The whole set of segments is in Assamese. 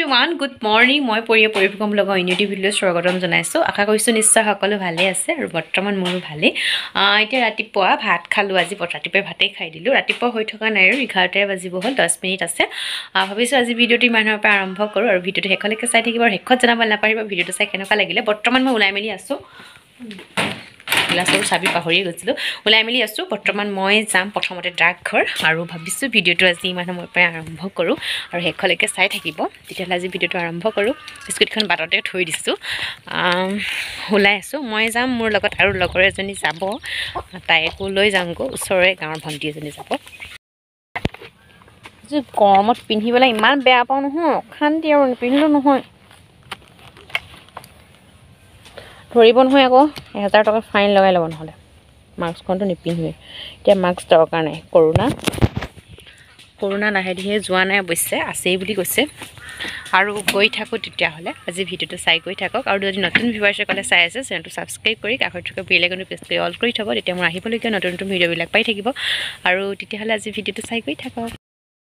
এভৰিৱান গুড মৰ্ণিং মই পৰিয়া পৰিভূকম লগৰ ইউনিটি ভিডিঅ'ত স্বাগতম জনাইছোঁ। আশা কৰিছোঁ নিশ্চয় সকলো ভালেই আছে আৰু বৰ্তমান মোৰো ভালেই। এতিয়া ৰাতিপুৱা ভাত খালোঁ আজি ৰাতিপুৱাই ভাতেই খাই দিলোঁ। ৰাতিপুৱা হৈ থকা নাই আৰু এঘাৰটাই বাজিব হ'ল দহ মিনিট আছে। ভাবিছোঁ আজি ভিডিঅ'টো ইমানৰ পৰা আৰম্ভ কৰোঁ আৰু ভিডিঅ'টো শেষলৈকে চাই থাকিব আৰু শেষত জনাব নাপাৰিব ভিডিঅ'টো চাই কেনেকুৱা লাগিলে। বৰ্তমান মই ওলাই মেলি আছোঁ। গিলাচৰ চাবি পাহৰিয়ে গৈছিলোঁ। ওলাই মেলি আছোঁ। বৰ্তমান মই যাম প্ৰথমতে ডাকঘৰ আৰু ভাবিছোঁ ভিডিঅ'টো আজি ইমান সময়ৰ পৰাই আৰম্ভ কৰোঁ আৰু শেষলৈকে চাই থাকিব। তেতিয়াহ'লে আজি ভিডিঅ'টো আৰম্ভ কৰোঁ। স্কুটিখন বাটতে থৈ দিছোঁ। ওলাই আছোঁ। মই যাম মোৰ লগত আৰু লগৰ এজনী যাব। তাইকো লৈ যামগৈ। ওচৰৰে গাঁৱৰ ভণ্টি এজনী যাব। গৰমত পিন্ধিবলৈ ইমান বেয়া পাওঁ নহয়। অশান্তি আৰু নিপিন্ধিলেও নহয়। ধৰিব নহয় আকৌ এহেজাৰ টকা ফাইন লগাই ল'ব নহ'লে। মাস্কখনতো নিপিন্ধোৱে এতিয়া মাস্ক দৰকাৰ নাই কৰোণা। কৰোণা লাহে ধীৰে যোৱা নাই অৱশ্যে আছেই বুলি কৈছে। আৰু গৈ থাকোঁ তেতিয়াহ'লে আজি ভিডিঅ'টো চাই গৈ থাকক। আৰু যদি নতুন ভিউৱাৰ্ছসকলে চাই আছে চেনেলটো ছাবস্ক্ৰাইব কৰি কাষত থকা বেল আইকনটো কৰি অল কৰি থ'ব তেতিয়া মোৰ আহিবলগীয়া নতুন নতুন ভিডিঅ'বিলাক পাই থাকিব। আৰু তেতিয়াহ'লে আজি ভিডিঅ'টো চাই গৈ থাকক।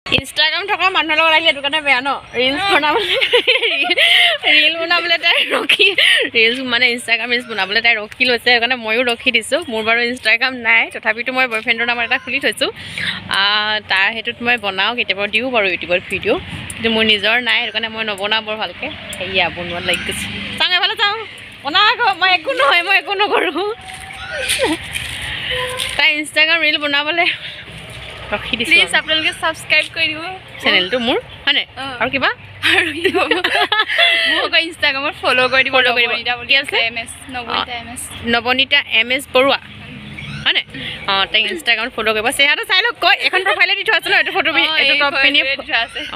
ইনষ্টাগ্ৰাম থকা মানুহৰ লগত আহিলে এইটো কাৰণে বেয়া ন? ৰিলচ বনাবলৈ। ৰিল বনাবলৈ তাই ৰখি ৰিলচ মানে ইনষ্টাগ্ৰাম ৰিলচ বনাবলৈ তাই ৰখি লৈছে সেইকাৰণে ময়ো ৰখি দিছোঁ। মোৰ বাৰু ইনষ্টাগ্ৰাম নাই তথাপিতো মই বয়ফ্ৰেণ্ডৰ নামৰ এটা খুলি থৈছোঁ। তাৰ সেইটোত মই বনাওঁ কেতিয়াবা দিওঁ বাৰু ইউটিউবত ভিডিঅ' কিন্তু মোৰ নিজৰ নাই সেইটো কাৰণে মই নবনাওঁ বৰ ভালকৈ। সেয়া বনোৱাত লাগি গৈছোঁ। চাওঁ এফালে চাওঁ। বনা আকৌ মই একো নহয় মই একো নকৰোঁ। তাই ইনষ্টাগ্ৰাম ৰিল বনাবলৈ ৰখি দিছোঁ প্লিজ আপোনালোকে ছাবস্ক্ৰাইব কৰি দিব। চেনেলটো মোৰ হয়নে। আৰু কিবা? আৰু মোক আকৌ ইনষ্টাগ্ৰামত ফ'ল' কৰি দিব Follow কৰিব। নৱনীতা বুলি কি আছে? M S Nabanita M S Nabanita M S Baruah. হয়নে? অঁ তাইক ইনষ্টাগ্ৰামত ফ'ল' কৰিব। চেহেৰাটো চাই লওক কৈ এখন প্ৰফাইলে দি থোৱা আছে ন এইটো ফটো এইটো টপ পিন্ধি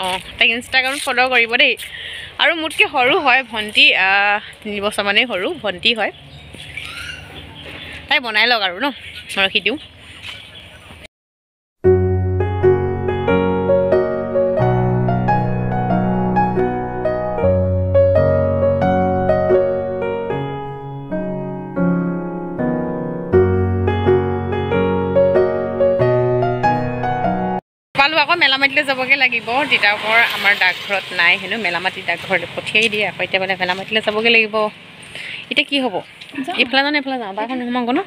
অঁ তাইক ইনষ্টাগ্ৰামত ফ'ল' কৰিব দেই। আৰু মোতকৈ সৰু হয় ভণ্টি আহ, তিনি বছৰমানেই সৰু ভণ্টি হয়। তাই বনাই লওক আৰু ন ৰখি দিওঁ। মেলামাটিলৈ যাবগৈ লাগিব। তিতাবৰ আমাৰ ডাকঘৰত নাই হেনো মেলামাটি ডাকঘৰলৈ পঠিয়াই দিয়ে। আকৌ এতিয়া বোলে মেলামাটিলৈ যাবগৈ লাগিব। এতিয়া কি হ'ব? এইফালে জানো এইফালে যাওঁ? বাইখন নোসোমাওঁ আকৌ ন?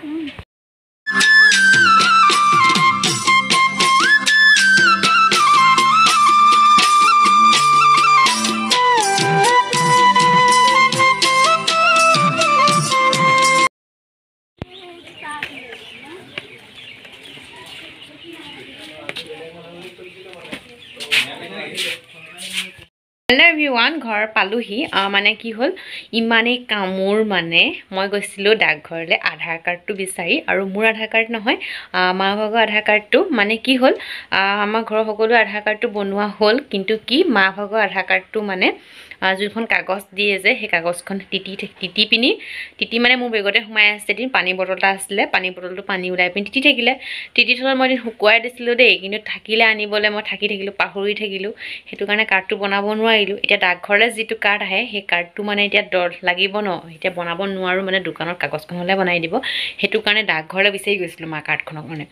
এভৰিৱান ঘৰ পালোহি। মানে কি হ'ল ইমানেই কামোৰ মানে মই গৈছিলোঁ ডাকঘৰলৈ আধাৰ কাৰ্ডটো বিচাৰি আৰু মোৰ আধাৰ কাৰ্ড নহয় মা ভাগৰ আধাৰ কাৰ্ডটো। মানে কি হ'ল আমাৰ ঘৰৰ সকলো আধাৰ কাৰ্ডটো বনোৱা হ'ল কিন্তু কি মা ভাগৰ আধাৰ কাৰ্ডটো মানে যোনখন কাগজ দিয়ে যে সেই কাগজখন তিতি তিতি পিনি তিতি মানে মোৰ বেগতে সোমাই আছে এদিন পানী বটল এটা আছিলে পানী বটলটো পানী ওলাই পিনি তিতি থাকিলে। তিতি থলত মই এদিন শুকুৱাই দিছিলোঁ দেই কিন্তু থাকিলে আনিবলৈ মই থাকি থাকিলোঁ পাহৰি থাকিলোঁ। সেইটো কাৰণে কাৰ্ডটো বনাব নোৱাৰিলোঁ। এতিয়া ডাকঘৰলৈ যিটো কাৰ্ড আহে সেই কাৰ্ডটো মানে এতিয়া দৰ লাগিব ন? এতিয়া বনাব নোৱাৰোঁ মানে দোকানত কাগজখন হ'লে বনাই দিব। সেইটো কাৰণে ডাকঘৰলৈ বিচাৰি গৈছিলোঁ মা কাৰ্ডখনৰ কাৰণে।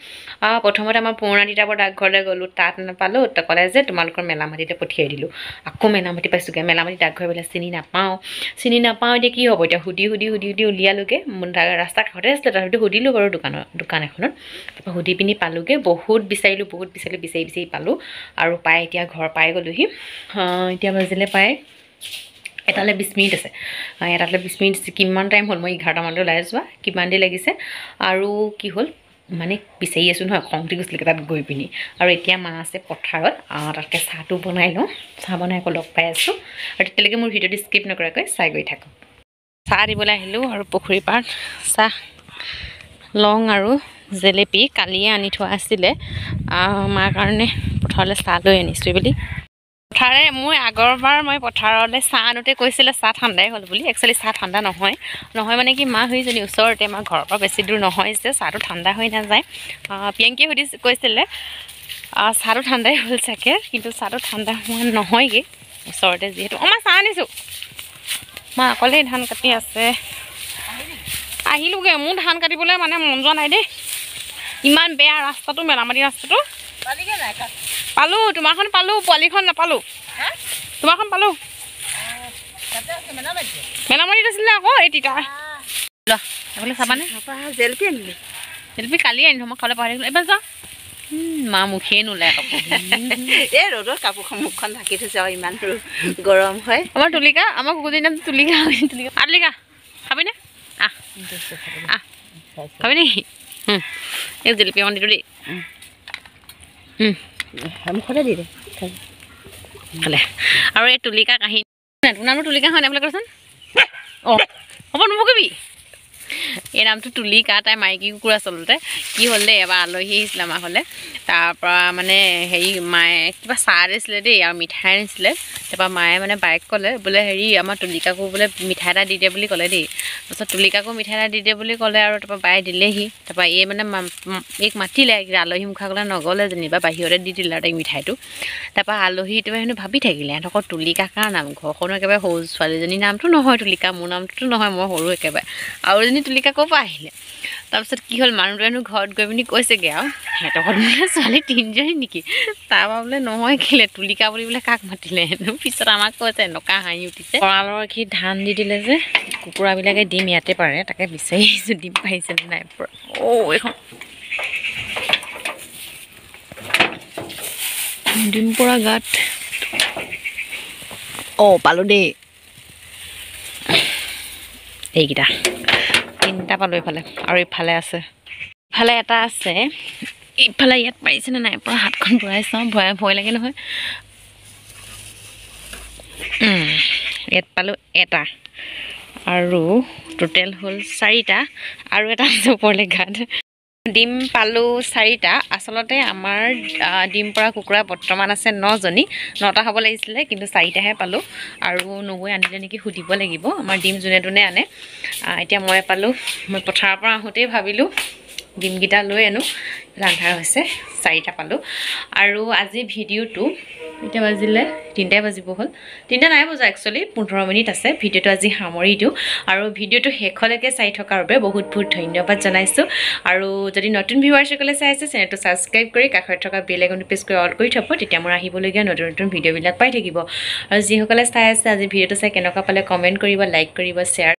প্ৰথমতে আমাৰ পুৰণা তিতাবৰ ডাকঘৰলৈ গ'লোঁ তাত নাপালোঁ। ক'লে যে তোমালোকৰ মেলামাটিতে পঠিয়াই দিলোঁ। আকৌ মেলামাটি পাইছোঁগৈ। মেলামাটি ডাকঘৰ বোলে চিনি নাপাওঁ চিনি নাপাওঁ এতিয়া কি হ'ব? এতিয়া সুধি সুধি সুধি সুধি উলিয়ালোগৈ ৰাস্তাৰ কাষতে আছিলে তথাপিতো সুধিলোঁ বাৰু দোকানৰ দোকান এখনত। তাৰপৰা সুধি পিনি পালোঁগৈ বহুত বিচাৰিলোঁ বহুত বিচাৰিলোঁ বিচাৰি বিচাৰি পালোঁ। আৰু পাই এতিয়া ঘৰ পাই গ'লোহি। এতিয়া বাজিলে পায় এটালৈ বিছ মিনিট আছে। এটালৈ বিছ মিনিট কিমান টাইম হ'ল? মই এঘাৰটামানলৈ ওলাই যোৱা কিমান দেৰি লাগিছে? আৰু কি হ'ল? মানে বিচাৰি আছোঁ নহয় খং উঠি গৈছিলে তাত গৈ পিনি। আৰু এতিয়া মা আছে পথাৰত তাতকৈ চাহটো বনাই লওঁ। চাহ বনাই আকৌ লগ পাই আছোঁ। আৰু তেতিয়ালৈকে মোৰ ভিডিঅ'টো স্কিপ নকৰাকৈ চাই গৈ থাকক। চাহ দিবলৈ আহিলোঁ আৰু পুখুৰী পাৰত। চাহ লং আৰু জেলেপি কালিয়ে আনি থোৱা আছিলে। মাৰ কাৰণে পথাৰলৈ চাহ লৈ আনিছোঁ বুলি। পথাৰে মই আগৰবাৰ মই পথাৰলৈ চাহ আনোতে কৈছিলে চাহ ঠাণ্ডাই হ'ল বুলি। একচুৱেলি চাহ ঠাণ্ডা নহয়। নহয় মানে কি মা সেইজনী ওচৰতে আমাৰ ঘৰৰ পৰা বেছি দূৰ নহয় যে চাহটো ঠাণ্ডা হৈ নাযায়। পিয়াংকিয়ে সুধি কৈছিলে চাহটো ঠাণ্ডাই হ'ল চাগে? কিন্তু চাহটো ঠাণ্ডা হোৱা নহয়গৈ ওচৰতে যিহেতু। অঁ মই চাহ আনিছোঁ। মা অকলেই ধান কাটি আছে। আহিলোগৈ। মোৰ ধান কাটিবলৈ মানে মন যোৱা নাই দেই। ইমান বেয়া ৰাস্তাটো মেৰামতি ৰাস্তাটো। পালোঁ তোমাৰখন পালোঁ পোৱালিখন নাপালোঁ। তোমাৰখন পালোঁ। মেলামাৰিত আছিলে আকৌ এই তিতা। লোৱা এইফালে চাবানে? জেলপি আনিলি। জেলেপি কালি আনি থওঁ মই খাবলৈ পাহৰি এবাৰ যোৱা মা মুখেই নোলায় কাপোৰ এই ৰ'দত কাপোৰখন মুখখন ঢাকি থৈছে আৰু ইমান গৰম হয়। আমাৰ তুলিকা আমাৰ কুকুৰজনীৰ নাম তুলিকা। তুলিকা। আ তুলিকা খাবিনে? আহ আহ খাবি নেকি? এই জেলেপি অকণ দিলোঁ দেই মুখতে দি দে। খালে আৰু এই তুলিকা কাহিনী নামটো তুলিকা হয় নাই বোলে কচোন অঁ। হ'ব নবকিবি এই নামটো তুলিকা তাই মাইকী কুকুৰ আচলতে। কি হ'ল দেই এবাৰ আলহী আহিছিলে আমাৰ ঘৰলৈ। তাৰপৰা মানে হেৰি মায়ে কিবা চাহ দিছিলে দেই আৰু মিঠাই আনিছিলে। তাৰপৰা মায়ে মানে বাইক ক'লে বোলে হেৰি আমাৰ তুলিকাকো বোলে মিঠাই এটা দি দে বুলি ক'লে দেই। তাৰপিছত তুলিকাকো মিঠাই এটা দি দে বুলি ক'লে আৰু তাৰপৰা বায়ে দিলেহি। তাৰপৰা এই মানে এইক মাতিলে আলহী মুখা গ'লে নগ'লে যেনিবা বাহিৰতে দি দিলে আৰু তাইক মিঠাইটো। তাৰপৰা আলহী একেবাৰে হেনো ভাবি থাকিলে সিহঁতক তুলিকা কাৰ নাম ঘৰখনৰ একেবাৰে সৰু ছোৱালীজনীৰ নামটো নহয় তুলিকা মোৰ নামটোতো নহয় মই সৰু একেবাৰে। আৰু এজনী তুলিকা ক'ৰ পৰা আহিলে? তাৰপিছত কি হ'ল মানুহটোৱেনো ঘৰত গৈ পিনি কৈছেগৈ আৰু। সিহঁতৰ ঘৰত বোলে ছোৱালী তিনিজনী নেকি? তাৰপৰা বোলে নহয় কেলে তুলিকা বুলি বোলে কাক মাতিলে হেনো? পিছত আমাক কৈছে এনেকুৱা হাঁহি উঠিছে। কঁৰালৰ কি ধান দি দিলে যে কুকুৰাবিলাকে ডিম ইয়াতে পাৰে তাকে বিচাৰি আহিছোঁ ডিম পাৰিছে নে নাই পৰা অ' এইখন। ডিম পৰা গাত। অ' পালোঁ দেই। এইকেইটা। তিনিটা পালোঁ এইফালে আৰু ইফালে আছে। ইফালে এটা আছে ইফালে ইয়াত পাৰিছেনে নাই পৰা হাতখন ভৰাই চাওঁ ভৰাই ভয় লাগে নহয়। ইয়াত পালোঁ এটা আৰু টোটেল হ'ল চাৰিটা আৰু এটা আছে ওপৰলৈ গাত। ডিম পালোঁ চাৰিটা। আচলতে আমাৰ ডিম পৰা কুকুৰা বৰ্তমান আছে নজনী। নটা হ'ব লাগিছিলে কিন্তু চাৰিটাহে পালোঁ। আৰু নগৈ আনিলে নেকি সুধিব লাগিব। আমাৰ ডিম যোনে তোনে আনে। এতিয়া মই পালোঁ মই পথাৰৰ পৰা আহোঁতেই ভাবিলোঁ ডিমকেইটা লৈ আনো। ৰান্ধাৰ হৈছে চাৰিটা পালোঁ। আৰু আজি ভিডিঅ'টো এতিয়া বাজিলে তিনিটাই বাজিব হ'ল। তিনিটা নাই বজা একচুৱেলি পোন্ধৰ মিনিট আছে। ভিডিঅ'টো আজি সামৰি দিওঁ। আৰু ভিডিঅ'টো শেষলৈকে চাই থকাৰ বাবে বহুত বহুত ধন্যবাদ জনাইছোঁ। আৰু যদি নতুন ভিউৱাৰ্ছসকলে চাই আছে চেনেলটো ছাবস্ক্ৰাইব কৰি কাষত থকা বেল আইকনটো প্ৰেছ কৰি অল কৰি থ'ব। তেতিয়া মোৰ আহিবলগীয়া নতুন নতুন ভিডিঅ'বিলাক পাই থাকিব। আৰু যিসকলে চাই আছে আজি ভিডিঅ'টো চাই কেনেকুৱা পালে কমেণ্ট কৰিব লাইক কৰিব শ্বেয়াৰ